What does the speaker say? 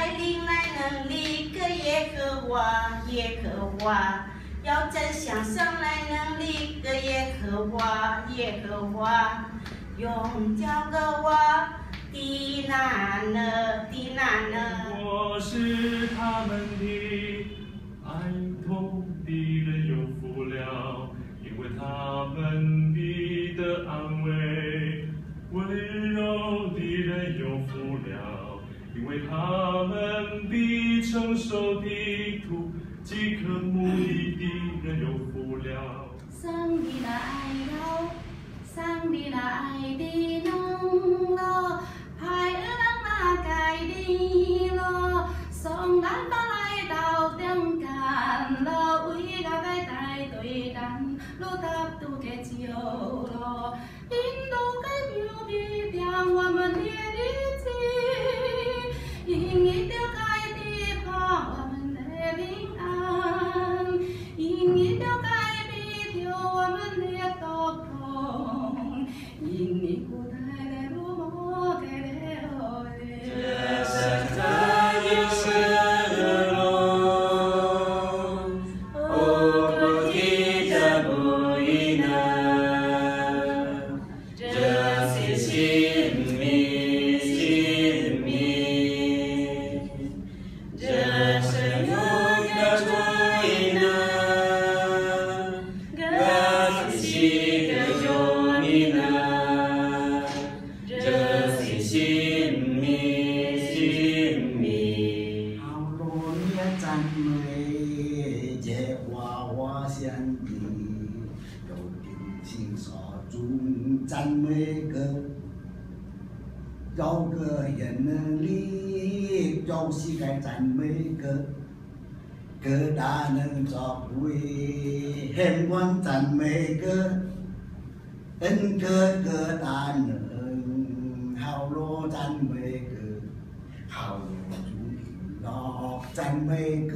带领来能力，个耶和华，耶和华。要真想上来能力，个耶和华，耶和华。用叫个我的哪了，的哪了？我是他们的爱痛的人，有福了，因为他们必的安慰。温柔的人有福了，因为他。的承受地土；饥渴慕义的人有福了。上帝那爱เรา上帝那爱的能咯，派人那改的咯，送咱把来到中间咯，为个在带对咱，路达都给照咯， 中赞美歌，有个人能力，就是该赞美歌。歌大能作为，很光赞美歌，恩歌歌大能，好罗赞美歌。好有主意，乐赞美歌。